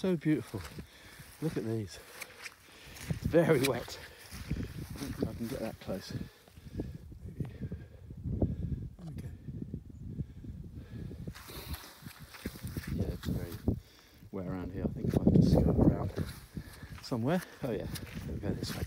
So beautiful. Look at these. It's very wet. I think I can get that close. Okay. Yeah, it's very wet around here. I think if I just go around somewhere. Oh yeah, we go this way.